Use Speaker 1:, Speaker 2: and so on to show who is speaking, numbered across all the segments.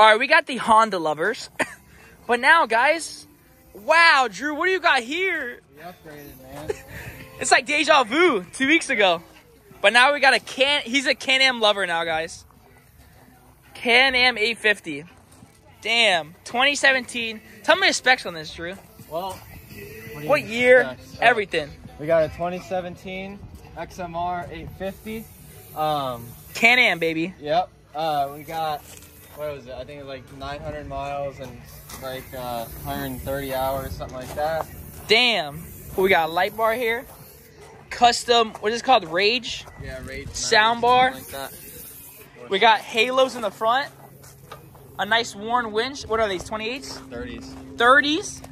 Speaker 1: All right, we got the Honda lovers. but now, guys, wow, Drew, what do you got here?
Speaker 2: We upgraded, man.
Speaker 1: It's like deja vu two weeks ago. But now we got a can. He's a Can Am lover now, guys. Can Am 850. Damn, 2017. Tell me the specs on this, Drew.
Speaker 2: Well, what,
Speaker 1: What year? Everything.
Speaker 2: We got a 2017 XMR 850. Um,
Speaker 1: Can Am, baby.
Speaker 2: yep. Uh, we got what was it? I think it was like 900 miles and like uh, 130 hours, something like that.
Speaker 1: Damn. We got a light bar here. Custom, what is it called? Rage.
Speaker 2: Yeah, rate
Speaker 1: Sound bar.
Speaker 2: Like.
Speaker 1: We got halos in the front. A nice worn winch. What are these? 28s?
Speaker 2: 30s.
Speaker 1: 30s.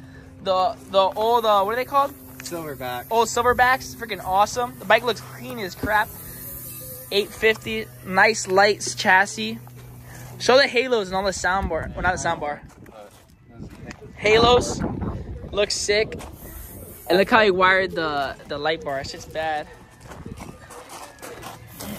Speaker 1: The the old uh, what are they called?
Speaker 2: Silverback.
Speaker 1: Old silverbacks. Freaking awesome. The bike looks clean as crap. 850. Nice lights chassis. Show the halos and all the sound bar. Well, not the sound bar. Halos. Looks sick. And look how he wired the the light bar. It's just bad.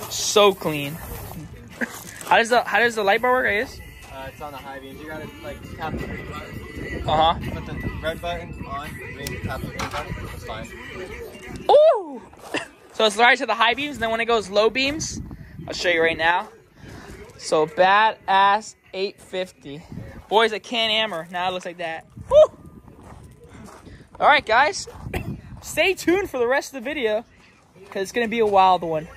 Speaker 1: So clean. How does the how does the light bar work? I guess.
Speaker 2: Uh, it's on the high beams. You gotta like tap the green button.
Speaker 1: Uh huh.
Speaker 2: Put the red button on. Green, tap the green button. It's fine.
Speaker 1: Ooh! So it's right to the high beams, and then when it goes low beams, I'll show you right now. So badass 850. Boys at Can Ammer. Now it looks like that. Woo! All right, guys. Stay tuned for the rest of the video, because it's gonna be a wild one.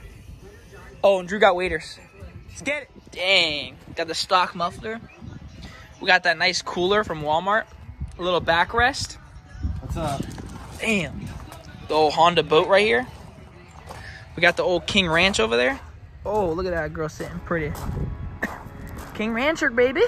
Speaker 1: Oh, and Drew got waiters. Let's get it. Dang. Got the stock muffler. We got that nice cooler from Walmart. A little backrest.
Speaker 2: What's up?
Speaker 1: Damn. The old Honda boat right here. We got the old King Ranch over there. Oh, look at that girl sitting pretty. King Rancher, baby.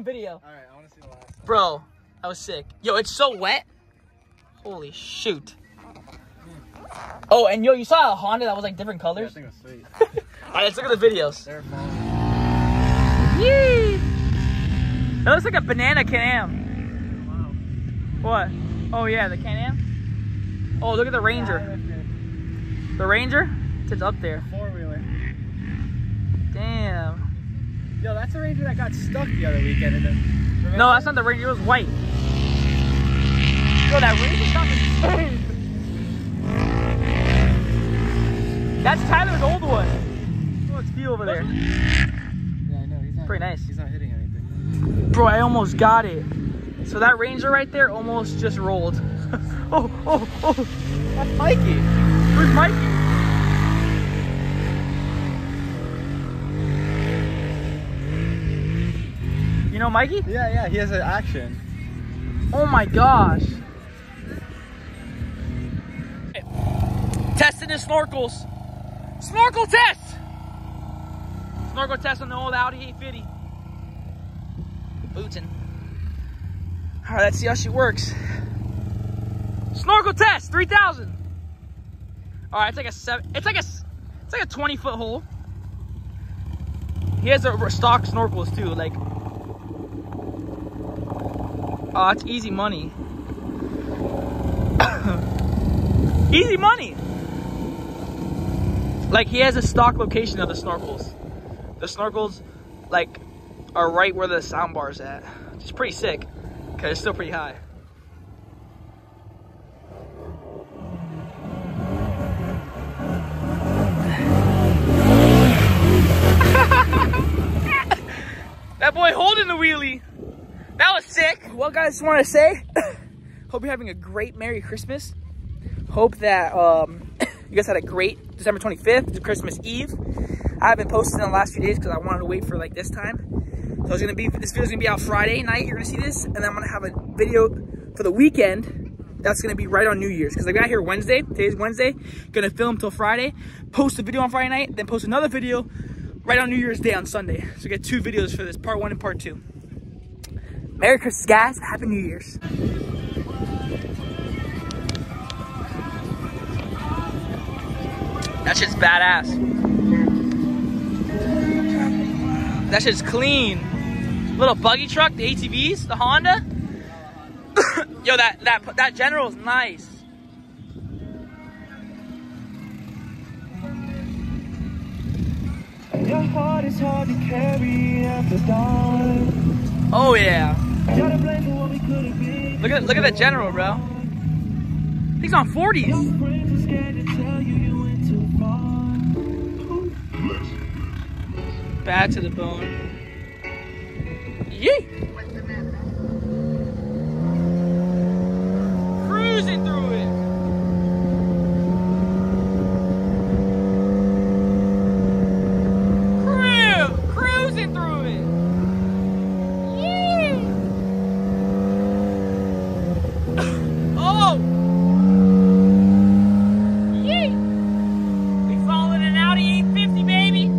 Speaker 1: On video.
Speaker 2: All right, I want to see the last. One.
Speaker 1: Bro, that was sick. Yo, it's so wet. Holy shoot. Hmm. Oh, and yo, you saw a Honda that was like different
Speaker 2: Yeah, I
Speaker 1: colors?
Speaker 2: think it was sweet.
Speaker 1: All right, let's look at the videos.
Speaker 2: They're.
Speaker 1: Yee! That looks like a banana Can-Am. What? Oh yeah, the Can-Am. Oh, look at the Ranger. The Ranger? It's up there.
Speaker 2: Four wheeler.
Speaker 1: Damn.
Speaker 2: Yo, that's a Ranger that got stuck the other weekend. And then, remember?
Speaker 1: No, that's not the Ranger. It was white. Yo, that Ranger's not insane. That's Tyler's old one. Look, it's over there.
Speaker 2: Yeah, I know. He's not.
Speaker 1: Pretty nice.
Speaker 2: He's not hitting anything.
Speaker 1: Bro, I almost got it. So that Ranger right there almost just rolled. oh, oh, oh.
Speaker 2: That's Mikey.
Speaker 1: Where's Mikey? You know Mikey?
Speaker 2: Yeah, yeah. He has an action.
Speaker 1: Oh my gosh. Testing the snorkels. Snorkel test! Snorkel test on the old Audi 850. Bootin. Alright, let's see how she works. Snorkel test, 3000. Alright, it's like a seven, it's like a, it's like a 20 foot hole. He has a stock snorkels too, like Oh, it's easy money. easy money. Like he has a stock location of the snorkels. The snorkels, like, are right where the sound bar's at. It's pretty sick, cause it's still pretty high. Sick. Guys, want to say, hope you're having a great Merry Christmas. Hope that um, you guys had a great December 25th, Christmas Eve. I haven't posted in the last few days because I wanted to wait for like this time. So it's gonna be this video's gonna be out Friday night. You're gonna see this, and then I'm gonna have a video for the weekend. That's gonna be right on New Year's because I got here Wednesday. Today's Wednesday. Gonna film till Friday. Post a video on Friday night, then post another video right on New Year's Day on Sunday. So get two videos for this, part one and part two. Merry Christmas, guys. Happy New Year's. That shit's badass. That shit's clean. Little buggy truck, the ATVs, the Honda. Yo, that that that General's nice.
Speaker 3: Your heart is hard to carry after dawn.
Speaker 1: Oh yeah. Look at look at that General, bro. He's on 40s.
Speaker 3: Your friends are scared to tell you you went too far.
Speaker 1: Bad to the bone. Yee! Cruising through it. Cru- cruising through it. Yee! oh! Yee! We following an Audi 850, baby.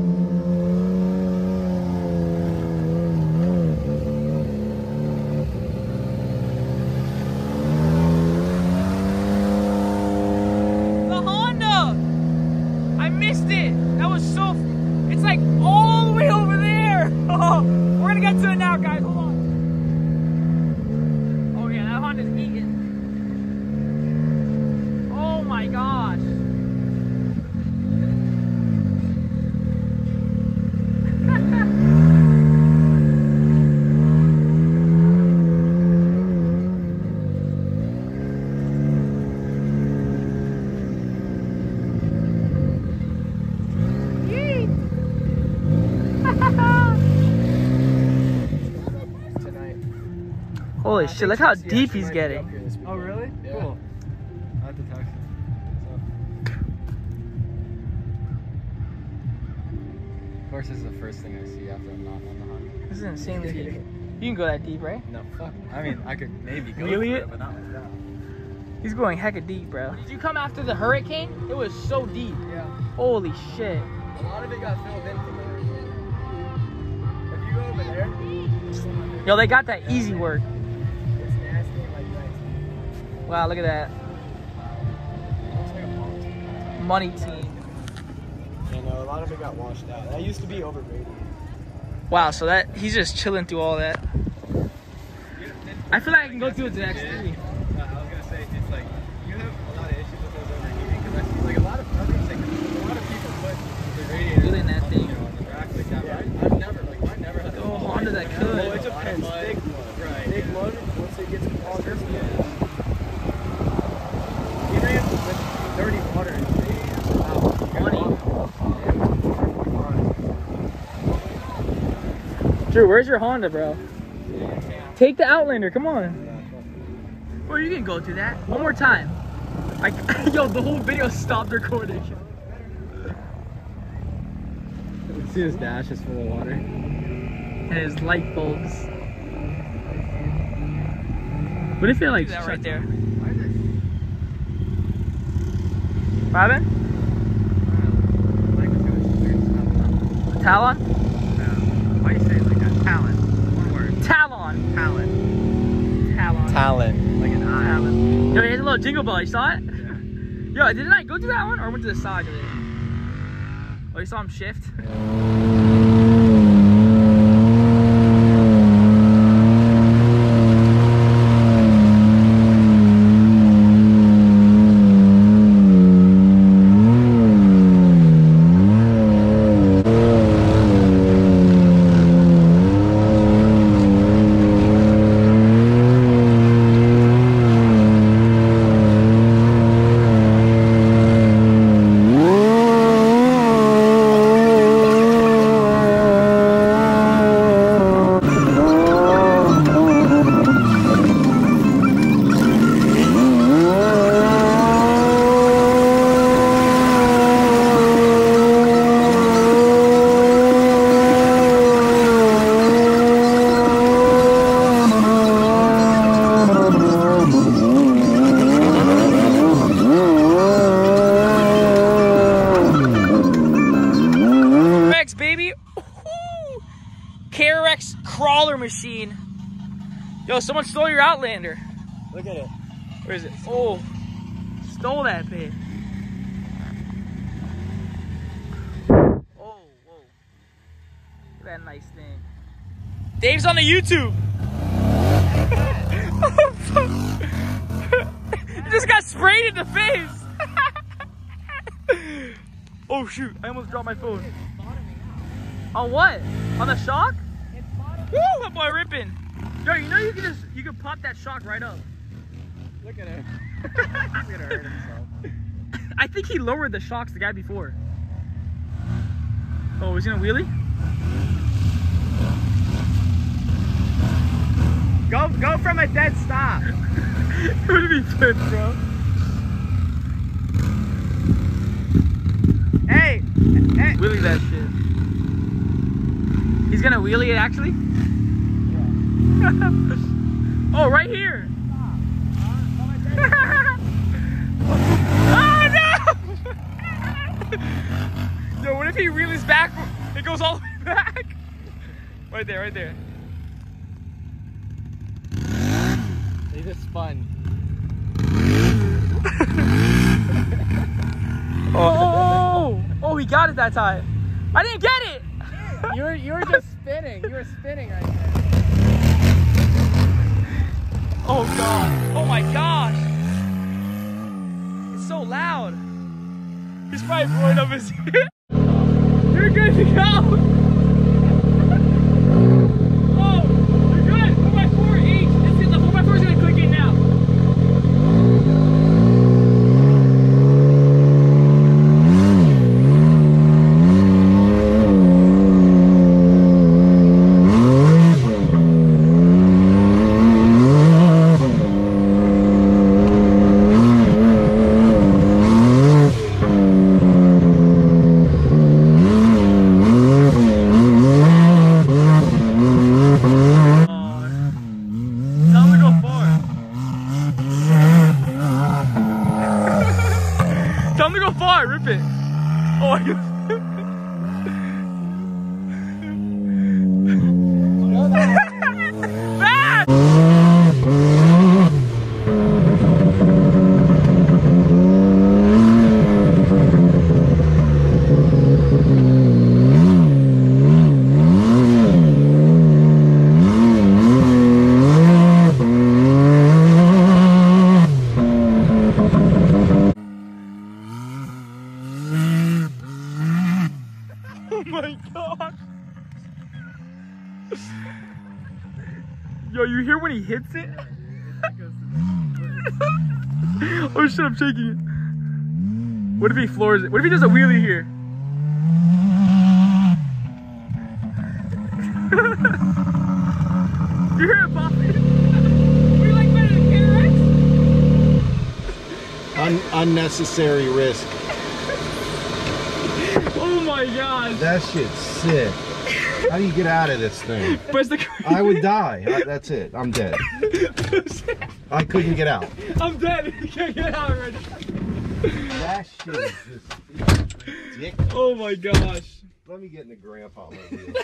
Speaker 1: The Honda! I missed it. That was so. It's like all the way over there. we're gonna get to it now, guys. Hold on. Oh yeah, that Honda's eating. Oh my gosh. Yee.
Speaker 2: Tonight.
Speaker 1: Holy shit, look how deep he's getting.
Speaker 2: this
Speaker 3: Oh, really?
Speaker 2: Yeah.
Speaker 3: Cool.
Speaker 2: I have to text him. Of course, this is the first thing I see after I'm not on the Honda.
Speaker 1: This is insanely deep. You can go that deep, right?
Speaker 2: No, fuck. I mean, I could maybe go
Speaker 1: Really?
Speaker 2: for it, but not like that.
Speaker 1: He's going hecka deep, bro. Did you come after the hurricane? It was so deep.
Speaker 2: Yeah.
Speaker 1: Holy shit.
Speaker 2: A lot of it got filled in from there. If you go over there,
Speaker 1: Yo, they got that easy work. Wow, look at that.
Speaker 2: Looks like a pond.
Speaker 1: Money team.
Speaker 2: You know, a lot of it got washed out. That used to be overrated.
Speaker 1: Wow, so that he's just chilling through all that. I feel like I can go through it to the next three.
Speaker 2: Uh, I was gonna say, it's like you have a lot of issues with those overheating because I see like a lot of I think, like, a lot of people put the radiator
Speaker 1: Wheeling that thing.
Speaker 2: you know, on the rack like that. But I, I've never like I've never had.
Speaker 1: Oh, Honda that could.
Speaker 2: Well, it depends. Big mud, right? Big mud. Once it gets water, yeah. He ran with dirty water and radiator. Wow.
Speaker 1: Drew, where's your Honda, bro? Take the Outlander, come on. Bro, you can go through that. One more time. I, yo, the whole video stopped recording.
Speaker 2: See his dash is full of water.
Speaker 1: And his light bulbs. What if it like that right there? Robin? Talon?
Speaker 2: Why do you say it like that? Talent. One word.
Speaker 1: Talon.
Speaker 2: Talent.
Speaker 1: Talon.
Speaker 2: Talent. Like an eye.
Speaker 1: Talon. Yo, he has a little jingle bell. You saw it? Yo, didn't I go to that one or went to the side of it? Oh, you saw him shift? Yo, someone stole your Outlander.
Speaker 2: Look at it.
Speaker 1: Where is it? Oh, stole that thing. Oh, whoa. Look at that nice thing. Dave's on the YouTube. you just got sprayed in the face. oh shoot, I almost dropped my phone. On what? On the shock? Woo, that boy ripping. Yo, you know you can just you can pop that shock right up.
Speaker 2: Look at him. He's gonna hurt himself.
Speaker 1: I think he lowered the shocks the guy before. Oh, he's gonna wheelie?
Speaker 2: Go, go from a dead stop.
Speaker 1: it would be good, bro.
Speaker 2: Hey, hey.
Speaker 1: Wheelie that shit. He's gonna wheelie it actually? oh, right here. oh no! Yo, what if he wheelies back? It goes all the way back. Right there, right there.
Speaker 2: He just spun.
Speaker 1: Oh oh, oh, oh, oh, he got it that time. I didn't get it.
Speaker 2: You were, you were just spinning. You were spinning right there.
Speaker 1: Oh god. Oh my gosh. It's so loud. He's probably blowing up his You're good to go. oh, you're good. 4x4 each. It's in the 4x4 is gonna click in now. Tell him to go far. Tell him to go far. Rip it. Oh, my God. Yo, you hear when he hits it? oh shit, I'm shaking it. What if he floors it? What if he does a wheelie here? you hear it pop? we like better than KRX?
Speaker 4: Un- unnecessary risk.
Speaker 1: Oh my god.
Speaker 4: That shit's sick. How do you get out of this thing? I would die. I, that's it. I'm dead. I couldn't get out.
Speaker 1: I'm dead. You can't get out already.
Speaker 4: That shit is just dick.
Speaker 1: Oh my gosh.
Speaker 4: Let me get in the grandpa mobile.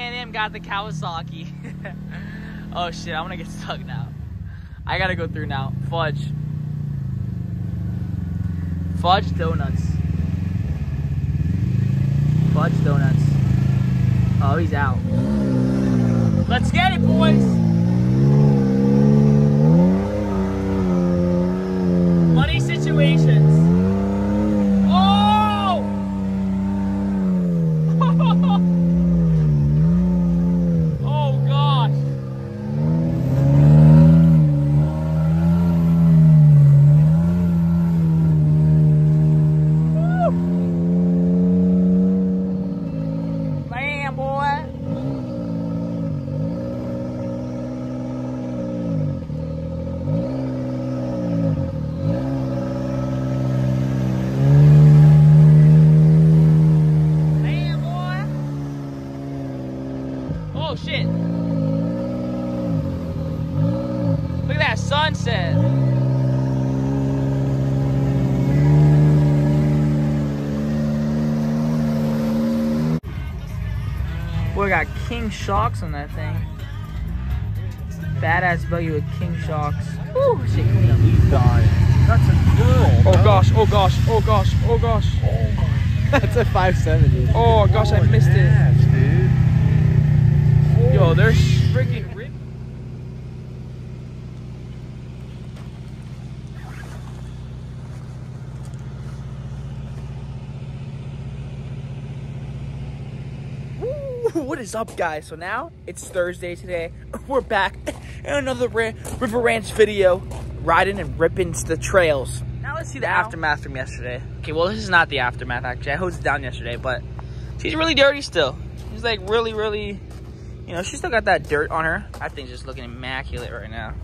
Speaker 1: Can-Am got the Kawasaki. oh shit, I'm gonna get stuck now. I gotta go through now. Fudge. Fudge donuts. Fudge donuts. Oh, he's out. Let's get it, boys. Money situations. Oh! oh gosh. Woo! Man, boy. Man, boy. Oh, shit. Look at that sunset. Boy, got king shocks on that thing. Badass buggy with king shocks. Ooh, shit.
Speaker 4: He's dying. That's a girl.
Speaker 1: Oh, oh gosh, oh gosh, oh gosh, oh gosh.
Speaker 2: That's a 570.
Speaker 1: Oh gosh, I missed it.
Speaker 4: Dude.
Speaker 1: Yo, they're freaking rip. Woo! What is up, guys? So now it's Thursday today. We're back in another River Ranch video, riding and ripping the trails. Now let's see the aftermath from yesterday. Okay, well this is not the aftermath actually. I hosed it down yesterday, but she's really dirty still. She's like really, really you know, she still got that dirt on her. That thing's just looking immaculate right now.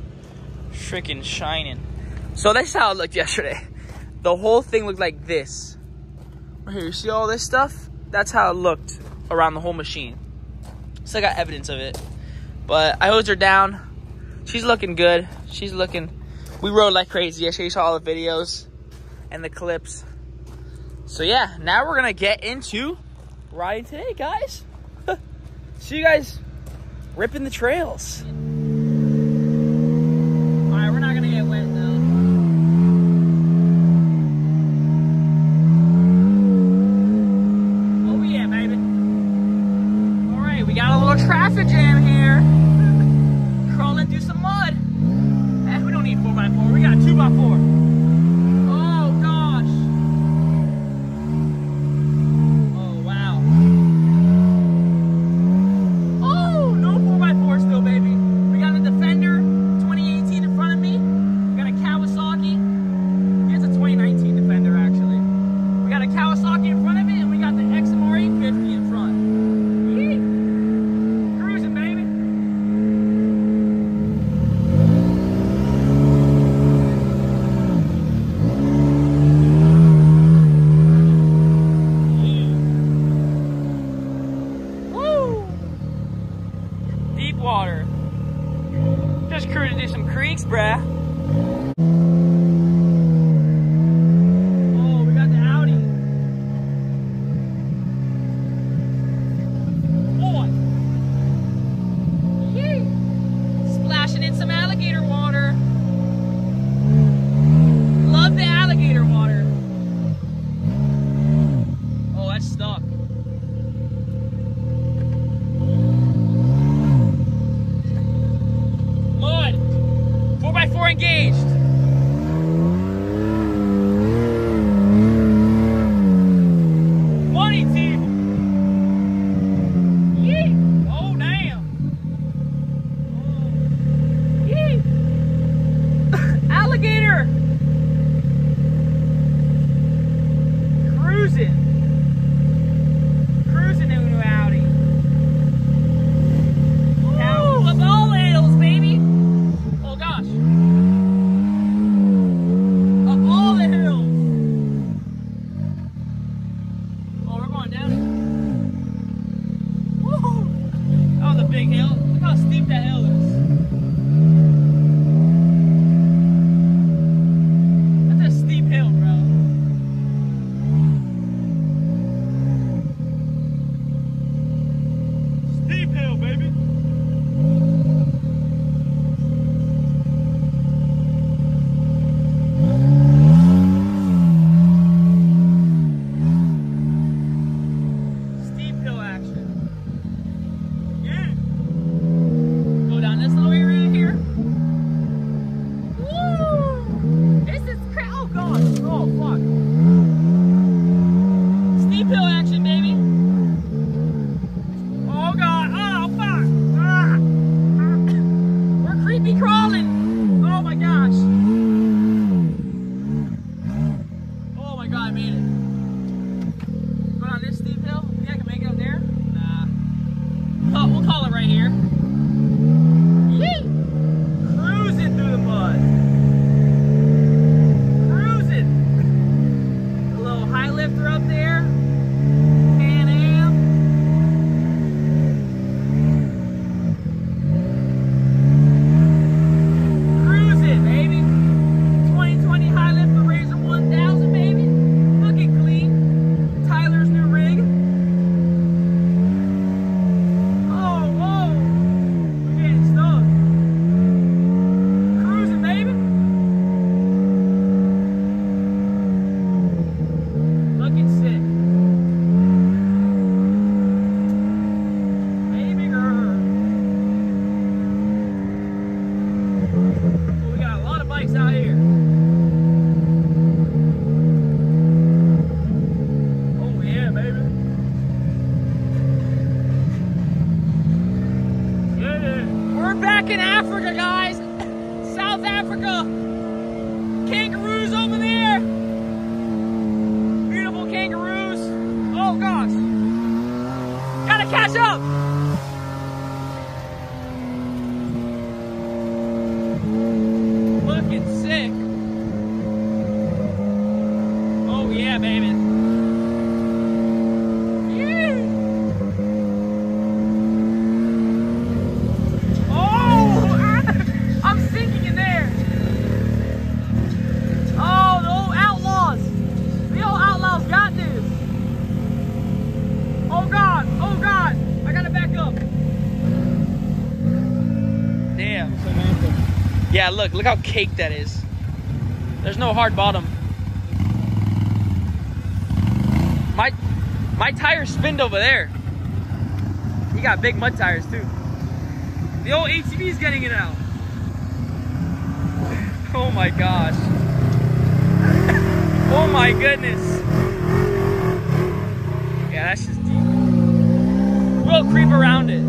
Speaker 1: Freaking shining. So that's how it looked yesterday. The whole thing looked like this. Right here, you see all this stuff? That's how it looked around the whole machine. Still got evidence of it. But I hosed her down. She's looking good. She's looking. We rode like crazy yesterday. You saw all the videos and the clips. So yeah, now we're gonna get into riding today, guys. See you guys ripping the trails. We got a little traffic jam here. Crawling through some mud. Eh, we don't need 4x4, we got 2x4. look, look how caked that is. There's no hard bottom. My, my tires spinned over there. He got big mud tires too. The old ATV is getting it out. Oh my gosh. oh my goodness. Yeah, that's just deep. We'll creep around it.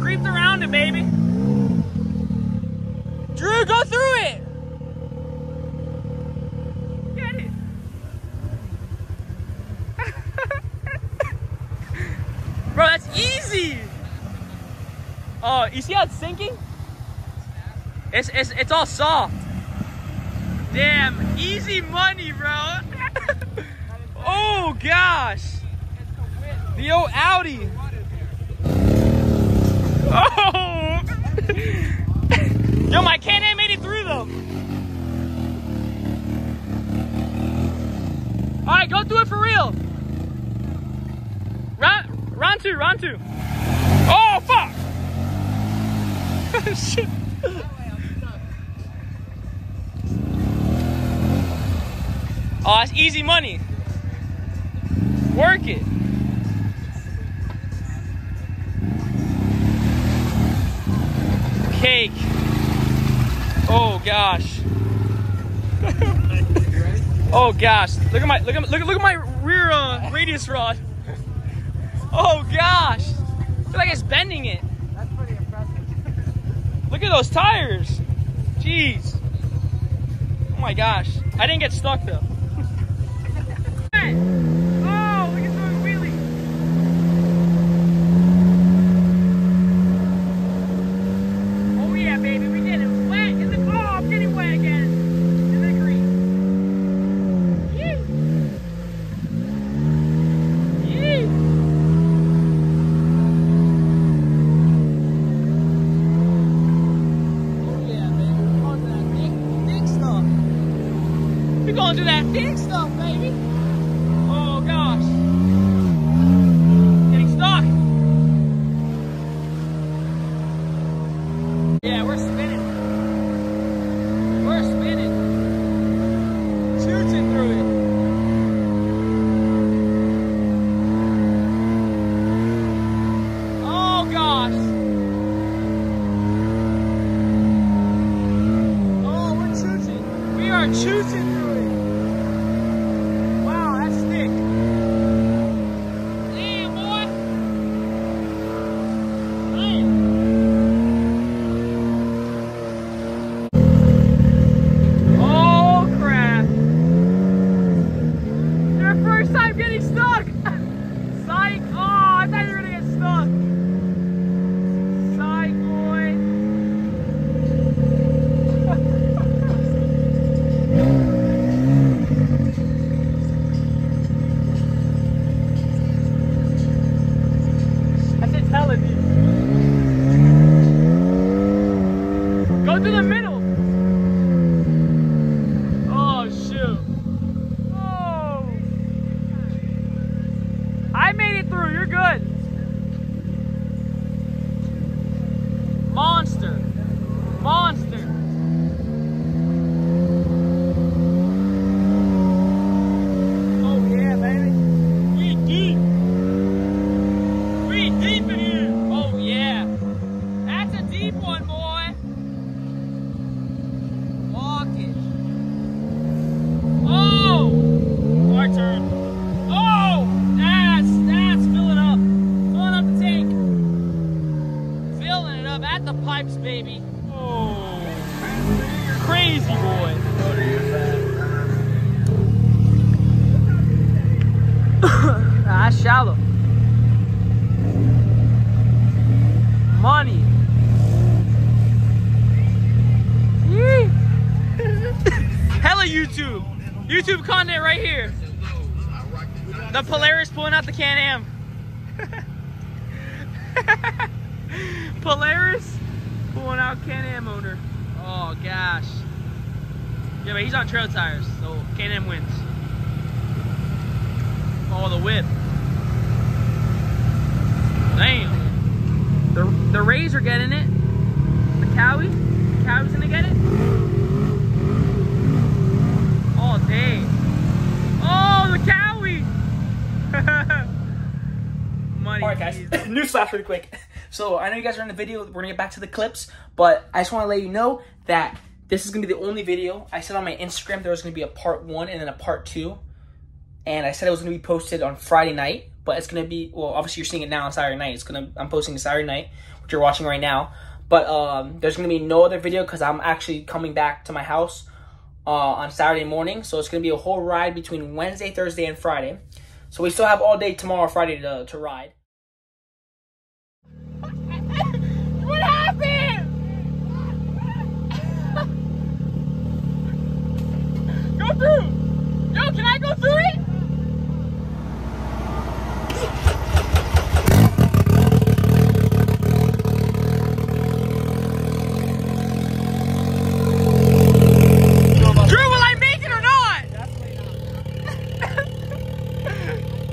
Speaker 1: Creeped around it, baby. Drew, go through it. Get it. Bro, that's easy. Oh, you see how it's sinking? It's it's it's all soft. Damn, easy money, bro. oh gosh. The old Audi. Oh. Yo, my Can-Am made it through them. All right, go do it for real. Round, round two, round two. Oh fuck! Shit. Oh, that's easy money. Work it. Cake. Oh gosh. oh gosh. Look at my look at look at look at my rear uh, radius rod. Oh gosh. I feel like it's bending it.
Speaker 2: That's pretty impressive.
Speaker 1: Look at those tires. Jeez. Oh my gosh. I didn't get stuck though. YouTube. Content right here. The Polaris pulling out the Can-Am. Polaris pulling out Can-Am owner. Oh gosh. Yeah, but he's on trail tires, so Can-Am wins. Oh, the whip. Damn. the Rays are getting it. The Kawi. The Kawi's gonna get it. All day. Oh, the Kawi! Money. Alright, guys. News flash really quick. So I know you guys are in the video. We're gonna get back to the clips, but I just want to let you know that this is gonna be the only video. I said on my Instagram there was gonna be a part one and then a part two, and I said it was gonna be posted on Friday night. But it's gonna be well, obviously you're seeing it now on Saturday night. It's gonna I'm posting Saturday night, which you're watching right now. But um, there's gonna be no other video because I'm actually coming back to my house uh, on Saturday morning. So it's gonna be a whole ride between Wednesday, Thursday, and Friday. So we still have all day tomorrow, Friday to to ride.
Speaker 5: What happened? go through. Yo, can I go through it?
Speaker 1: Drew, will I make it or not?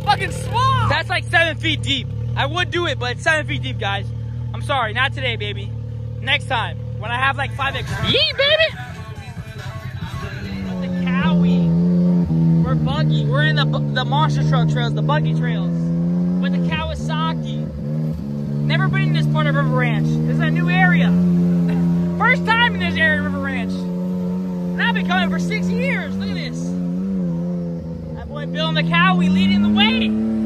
Speaker 1: Fucking swamp. That's like seven feet deep. I would do it, but it's seven feet deep, guys. I'm sorry, not today, baby. Next time, when I have like five extra. Yee, baby. The Kawi. We're buggy. We're in the the monster truck trails, the buggy trails, with the Kawasaki. Never been in this part of River Ranch. This is a new area. First time in this area, of River Ranch. And I've been coming for six years. Look at this. That boy Bill and the Kawi leading the way.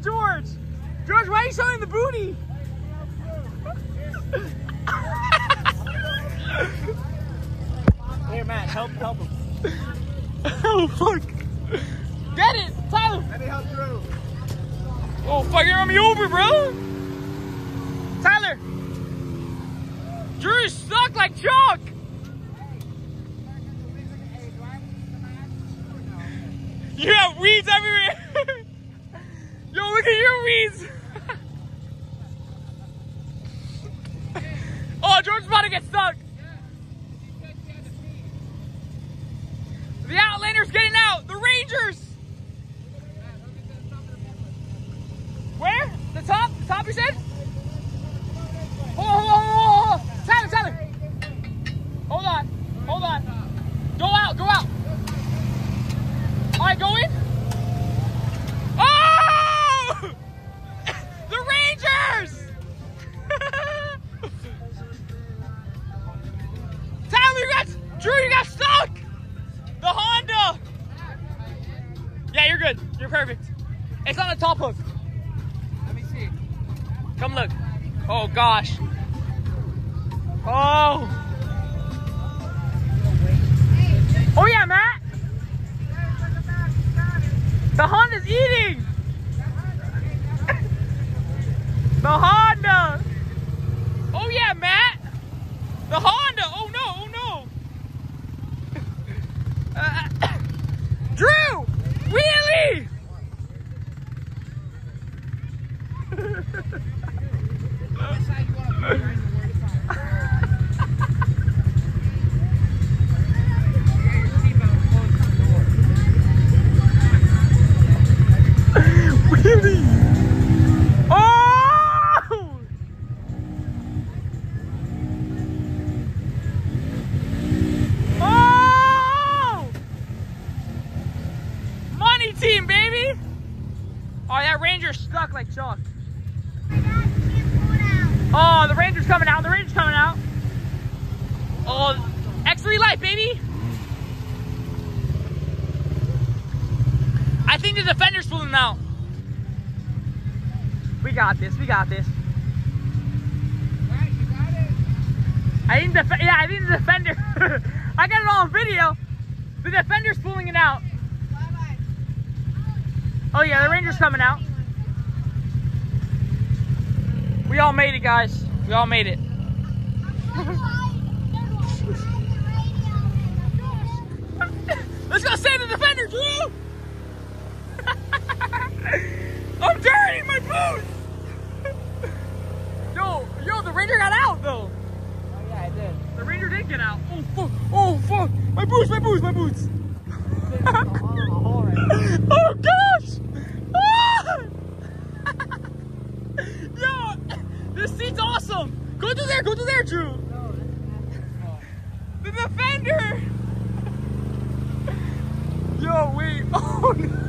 Speaker 1: At George. George, why are you showing the booty?
Speaker 2: Here, Matt, help, help him.
Speaker 1: oh, fuck. Get it, Tyler.
Speaker 2: Let me help through.
Speaker 1: Oh, fuck, you're on me over, bro. Tyler. Drew's stuck like Chuck. You have weeds everywhere. Look at your weeds. oh, George's about to get stuck. Oh yeah, the Ranger's coming out. We all made it, guys. We all made it. Let's go save the defender, Drew! I'm dirty, my boots! yo, yo, the Ranger got out though.
Speaker 2: Oh, yeah, I did.
Speaker 1: The Ranger did get out. Oh fuck! Oh fuck! My boots! My boots! My boots! oh gosh! Ah! Yo, this seat's awesome. Go through there. Go through there, Drew. The defender. Yo, wait. Oh no.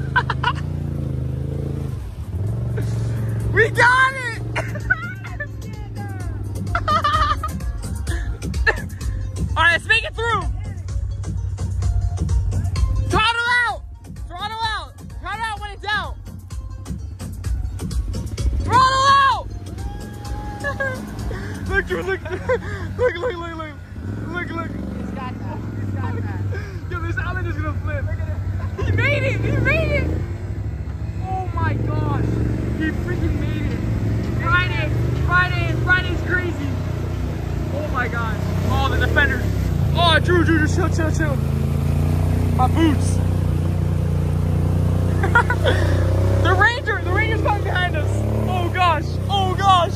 Speaker 1: My gosh! Oh, the defender! Oh, Drew, Drew, just chill, chill, chill! My boots! the Ranger! The Ranger's coming behind us! Oh gosh! Oh gosh!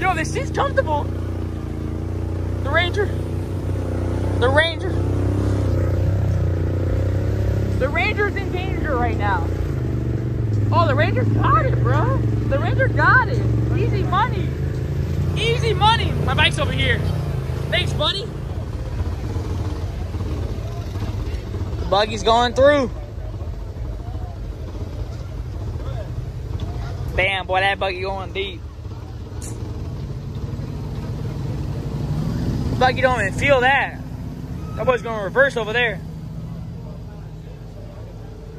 Speaker 1: Yo, this seat's comfortable! The Ranger! The Ranger! The Ranger's in danger right now. Oh, the Ranger got it, bro. The Ranger got it. Easy money. Easy money. My bike's over here. Thanks, buddy. Buggy's going through. Damn, boy, that buggy going deep. buggy don't even feel that. That boy's going reverse over there.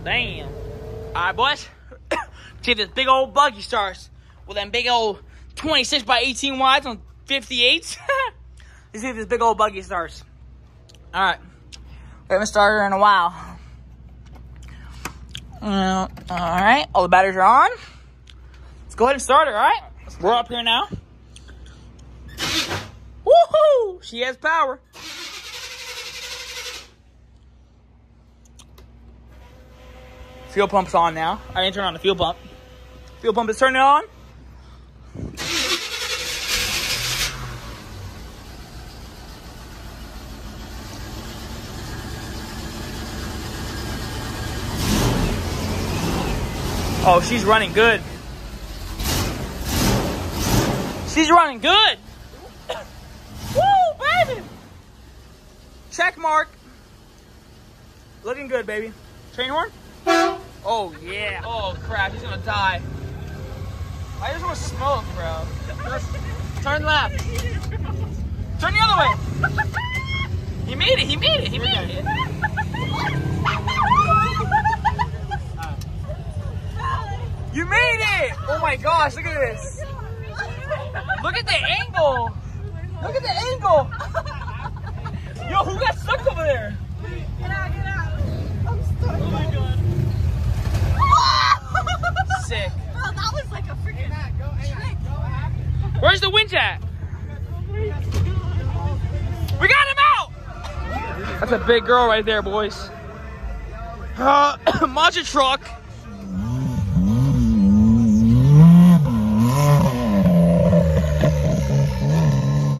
Speaker 1: Damn. All right, boys. See if this big old buggy starts with them big old 26 by 18 wides on 58s. Let's see if this big old buggy starts. All right. We haven't started in a while. Uh, all right. All the batteries are on. Let's go ahead and start it, all right? We're up here now. Woohoo! She has power. Fuel pump's on now. I didn't turn on the fuel pump. Fuel pump is turning on. Oh, she's running good. She's running good. Woo, baby. Check mark. Looking good, baby. Train horn? Oh, yeah. Oh, crap. He's going to die. I just want to smoke, bro. Just turn left. Turn the other way. He made it. He made it. He made it. You made it! Oh my gosh, look at this. Look at the angle. Look at the angle. Yo, who got stuck over there? Get out, get out. I'm stuck. Oh my god. Sick. Oh, that was like a freaking trick. Where's the winch at? We got him out! That's a big girl right there, boys. Uh, Monster truck.